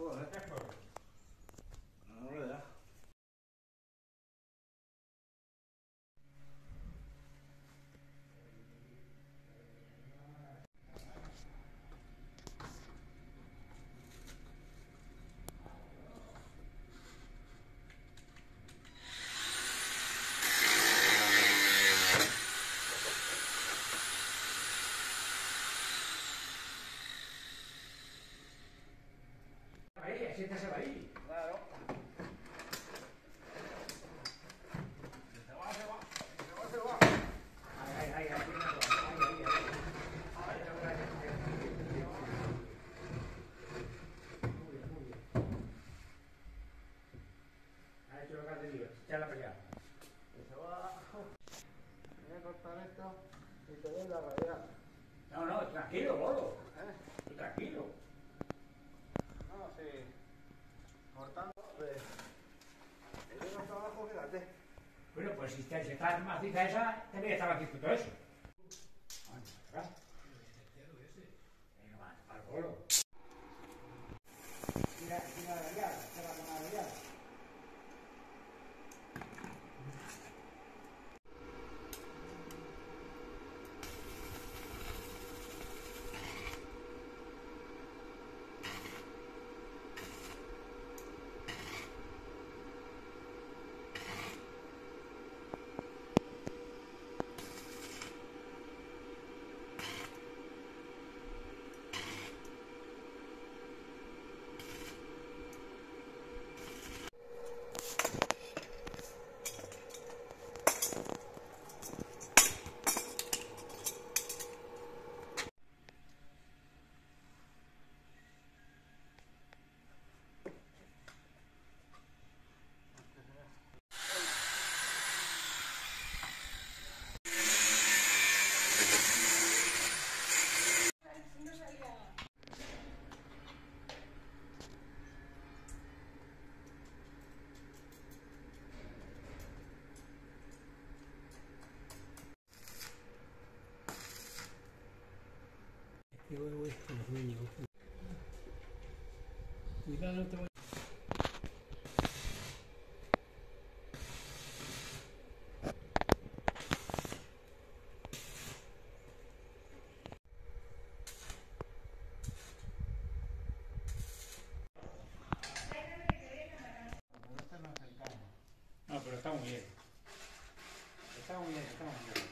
Hello. Siéntese ahí. Claro. Ahí, ahí, ahí, ahí, ahí, ahí, ahí. Muy bien, muy bien. Ha hecho lo que ha tenido, echarla para allá. Que se va. Voy a cortar esto y te doy la radial. No, no, tranquilo, gordo. ¿Eh? Tú Tranquilo. No, sí. Cortando. Pues. Yo no trabajo, fíjate. Bueno, pues si te- si estás maciza esa, también estaba aquí todo eso. Yo voy con los niños. Cuidado, no te voy No, pero está muy bien. Está muy bien, está muy bien.